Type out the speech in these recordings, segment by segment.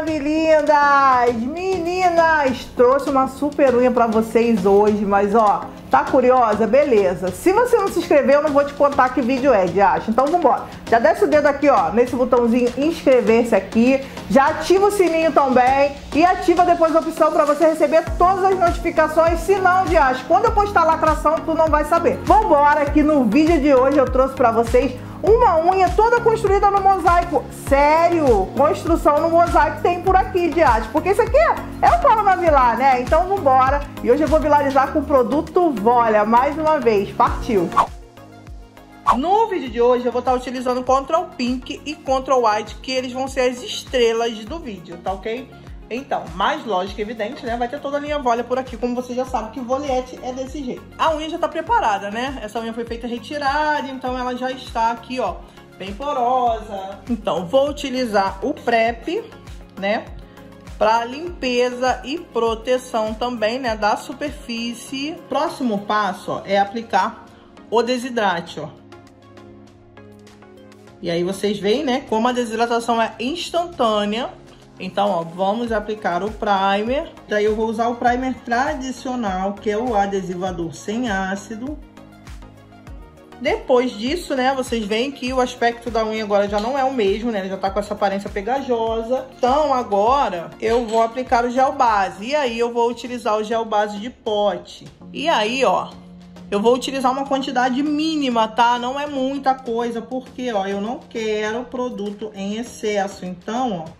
maravilhindas! Meninas, trouxe uma super unha pra vocês hoje, mas ó, tá curiosa? Beleza. Se você não se inscreveu, eu não vou te contar que vídeo é, de acho. Então vambora. Já desce o dedo aqui, ó, nesse botãozinho inscrever-se aqui. Já ativa o sininho também e ativa depois a opção pra você receber todas as notificações. Se não, de acho, quando eu postar lacração, tu não vai saber. Vambora, que no vídeo de hoje eu trouxe pra vocês uma unha toda construída no mosaico. Sério, construção no mosaico tem por aqui de arte. Porque isso aqui é o Palma Vilar, né? Então vambora. E hoje eu vou vilarizar com o produto Volha. Mais uma vez, partiu! No vídeo de hoje eu vou estar utilizando Control Pink e Control White, que eles vão ser as estrelas do vídeo, tá ok? Então, mais lógico e evidente, né? Vai ter toda a linha volha por aqui, como você já sabe que voliete é desse jeito. A unha já tá preparada, né? Essa unha foi feita retirada, então ela já está aqui, ó, bem porosa. Então, vou utilizar o PrEP, né? Para limpeza e proteção também, né? Da superfície. Próximo passo, ó, é aplicar o desidrate, ó. E aí vocês veem, né, como a desidratação é instantânea então, ó, vamos aplicar o primer. Daí eu vou usar o primer tradicional, que é o adesivador sem ácido. Depois disso, né, vocês veem que o aspecto da unha agora já não é o mesmo, né? Já tá com essa aparência pegajosa. Então, agora, eu vou aplicar o gel base. E aí, eu vou utilizar o gel base de pote. E aí, ó, eu vou utilizar uma quantidade mínima, tá? Não é muita coisa, porque, ó, eu não quero produto em excesso. Então, ó,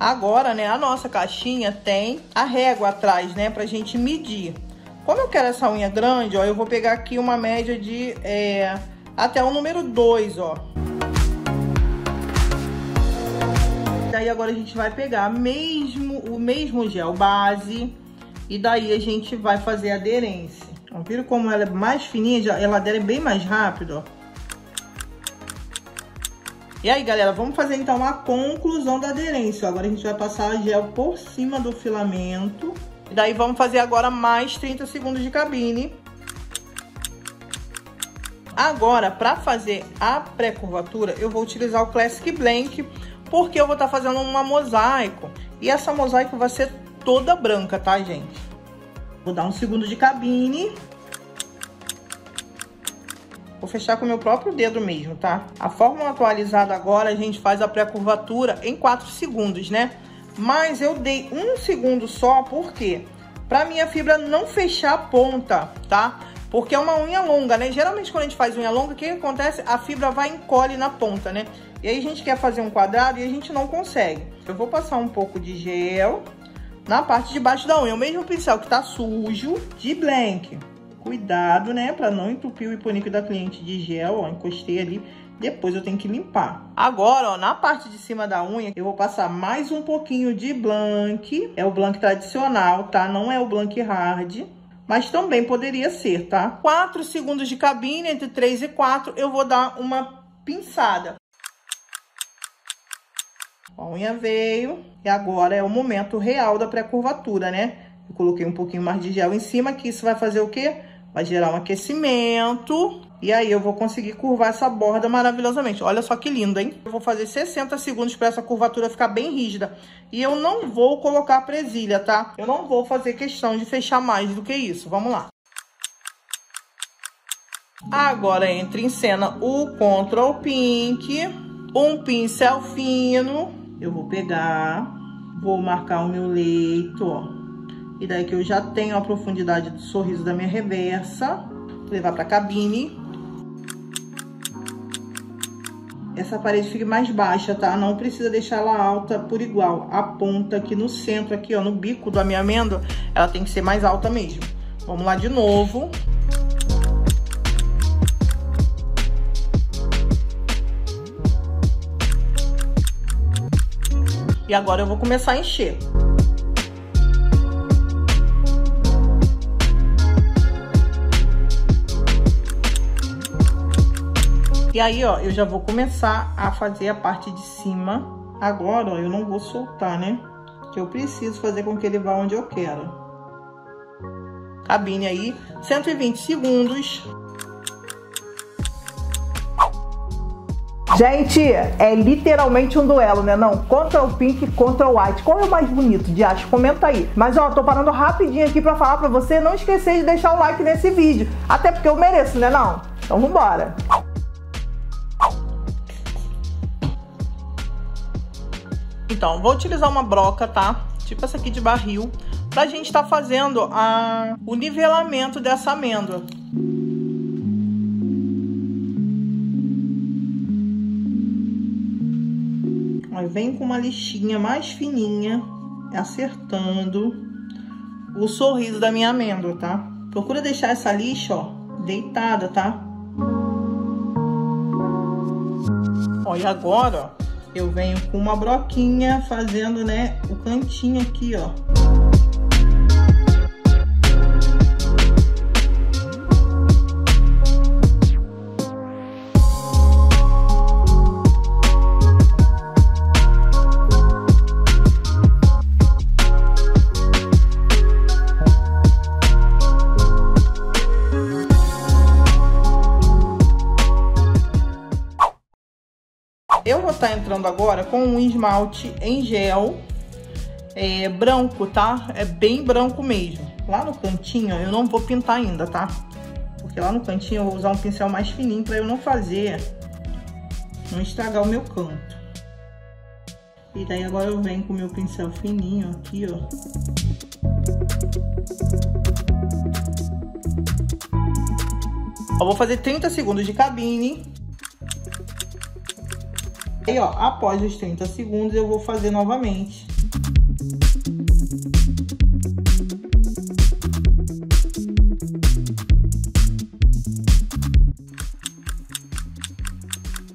Agora, né, a nossa caixinha tem a régua atrás, né, pra gente medir. Como eu quero essa unha grande, ó, eu vou pegar aqui uma média de é, até o número 2, ó. Daí agora a gente vai pegar mesmo, o mesmo gel base e daí a gente vai fazer a aderência. Ó, viram como ela é mais fininha, ela adere bem mais rápido, ó. E aí, galera, vamos fazer então a conclusão da aderência. Agora a gente vai passar gel por cima do filamento. E daí vamos fazer agora mais 30 segundos de cabine. Agora, para fazer a pré-curvatura, eu vou utilizar o Classic Blank, porque eu vou estar tá fazendo uma mosaico. E essa mosaico vai ser toda branca, tá, gente? Vou dar um segundo de cabine. Vou fechar com o meu próprio dedo mesmo, tá? A fórmula atualizada agora, a gente faz a pré-curvatura em 4 segundos, né? Mas eu dei um segundo só, por quê? Pra minha fibra não fechar a ponta, tá? Porque é uma unha longa, né? Geralmente quando a gente faz unha longa, o que acontece? A fibra vai encolhe na ponta, né? E aí a gente quer fazer um quadrado e a gente não consegue. Eu vou passar um pouco de gel na parte de baixo da unha. O mesmo pincel que tá sujo de blank. Cuidado, né, para não entupir o hiponico da cliente de gel, ó, encostei ali, depois eu tenho que limpar. Agora, ó, na parte de cima da unha, eu vou passar mais um pouquinho de Blank, é o Blank tradicional, tá? Não é o Blank Hard, mas também poderia ser, tá? 4 segundos de cabine, entre 3 e 4, eu vou dar uma pinçada. A unha veio, e agora é o momento real da pré-curvatura, né? Eu coloquei um pouquinho mais de gel em cima, que isso vai fazer o quê? Vai gerar um aquecimento. E aí eu vou conseguir curvar essa borda maravilhosamente. Olha só que lindo, hein? Eu vou fazer 60 segundos para essa curvatura ficar bem rígida. E eu não vou colocar presilha, tá? Eu não vou fazer questão de fechar mais do que isso. Vamos lá. Agora entra em cena o Control Pink. Um pincel fino. Eu vou pegar, vou marcar o meu leito, ó. E daí que eu já tenho a profundidade do sorriso da minha reversa. Vou levar pra cabine. Essa parede fica mais baixa, tá? Não precisa deixar ela alta por igual. A ponta aqui no centro, aqui ó, no bico da minha amêndoa, ela tem que ser mais alta mesmo. Vamos lá de novo. E agora eu vou começar a encher. E aí, ó, eu já vou começar a fazer a parte de cima. Agora, ó, eu não vou soltar, né? Que eu preciso fazer com que ele vá onde eu quero. Cabine aí, 120 segundos. Gente, é literalmente um duelo, né? Não, contra o Pink contra o White. Qual é o mais bonito de acho? Comenta aí. Mas ó, tô parando rapidinho aqui pra falar pra você não esquecer de deixar um like nesse vídeo. Até porque eu mereço, né não? Então vambora. Então, vou utilizar uma broca, tá? Tipo essa aqui de barril, pra gente estar tá fazendo a, o nivelamento dessa amêndoa. vem com uma lixinha mais fininha, acertando o sorriso da minha amêndoa, tá? Procura deixar essa lixa, ó, deitada, tá? Ó, e agora, ó, eu venho com uma broquinha fazendo, né, o cantinho aqui, ó. Eu vou estar tá entrando agora com um esmalte em gel é, branco, tá? É bem branco mesmo. Lá no cantinho eu não vou pintar ainda, tá? Porque lá no cantinho eu vou usar um pincel mais fininho pra eu não fazer, não estragar o meu canto. E daí agora eu venho com o meu pincel fininho aqui, ó. Eu vou fazer 30 segundos de cabine Aí, ó, após os 30 segundos, eu vou fazer novamente.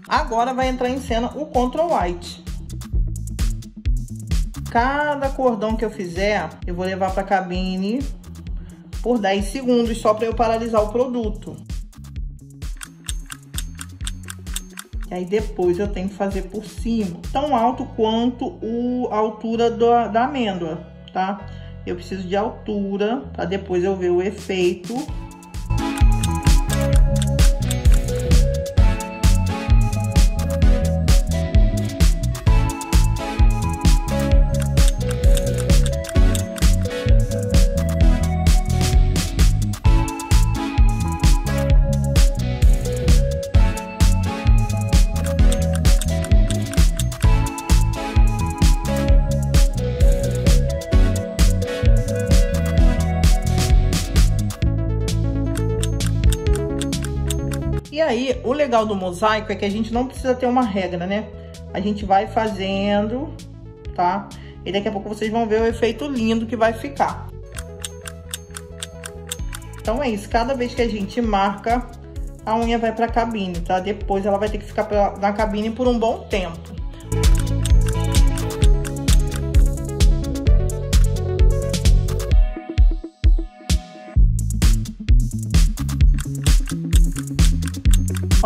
Agora vai entrar em cena o Control White. Cada cordão que eu fizer, eu vou levar para a cabine por 10 segundos, só para eu paralisar o produto. E aí depois eu tenho que fazer por cima, tão alto quanto o, a altura da, da amêndoa, tá? Eu preciso de altura para depois eu ver o efeito aí, o legal do mosaico é que a gente não precisa ter uma regra, né? A gente vai fazendo, tá? E daqui a pouco vocês vão ver o efeito lindo que vai ficar. Então é isso, cada vez que a gente marca, a unha vai pra cabine, tá? Depois ela vai ter que ficar na cabine por um bom tempo.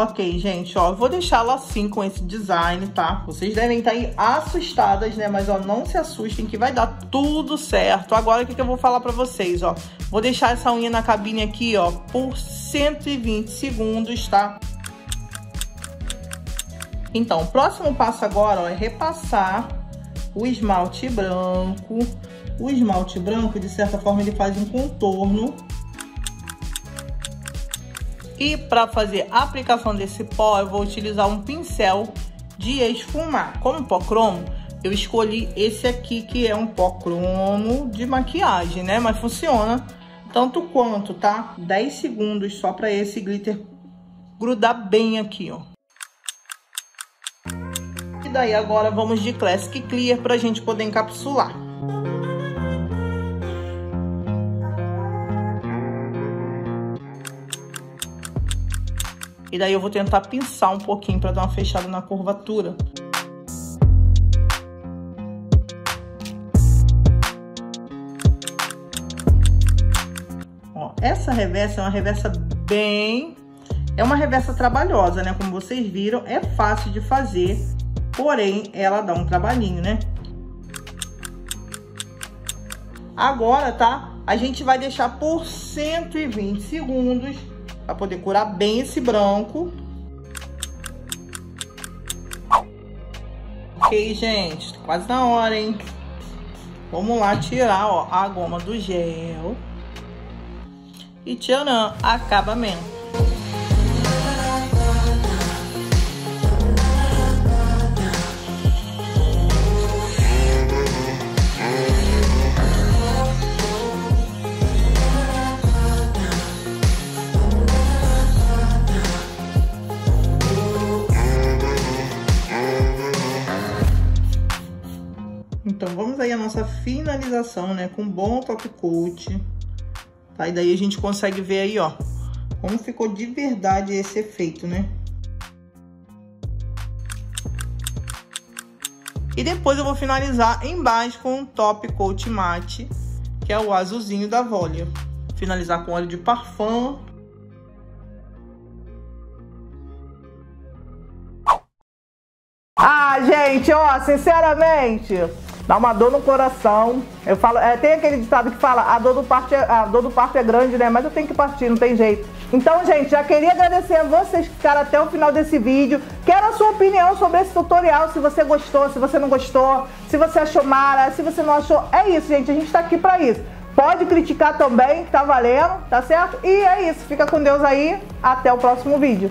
Ok, gente, ó, vou deixá-la assim com esse design, tá? Vocês devem estar aí assustadas, né? Mas, ó, não se assustem que vai dar tudo certo. Agora, o que, que eu vou falar pra vocês, ó? Vou deixar essa unha na cabine aqui, ó, por 120 segundos, tá? Então, o próximo passo agora, ó, é repassar o esmalte branco. O esmalte branco, de certa forma, ele faz um contorno e para fazer a aplicação desse pó, eu vou utilizar um pincel de esfumar. Como pó cromo, eu escolhi esse aqui, que é um pó cromo de maquiagem, né? Mas funciona tanto quanto, tá? 10 segundos só para esse glitter grudar bem aqui, ó. E daí agora vamos de Classic Clear pra gente poder encapsular. E daí eu vou tentar pinçar um pouquinho para dar uma fechada na curvatura. Ó, essa reversa é uma reversa bem... É uma reversa trabalhosa, né? Como vocês viram, é fácil de fazer, porém, ela dá um trabalhinho, né? Agora, tá? A gente vai deixar por 120 segundos Pra poder curar bem esse branco. Ok, gente. Tá quase na hora, hein? Vamos lá tirar, ó, a goma do gel. E tcharam, acabamento. Finalização, né, com bom top coat. Tá? E daí a gente consegue ver aí, ó, como ficou de verdade esse efeito, né? E depois eu vou finalizar embaixo com um top coat mate, que é o azulzinho da Volia. Finalizar com óleo de parfum. Ah, gente, ó, sinceramente, dá uma dor no coração. Eu falo, é, tem aquele ditado que fala, a dor do parto é, a dor do parto é grande, né? Mas eu tenho que partir, não tem jeito. Então, gente, já queria agradecer a vocês que ficaram até o final desse vídeo. Quero a sua opinião sobre esse tutorial, se você gostou, se você não gostou, se você achou mara, se você não achou. É isso, gente, a gente tá aqui pra isso. Pode criticar também, tá valendo, tá certo? E é isso, fica com Deus aí, até o próximo vídeo.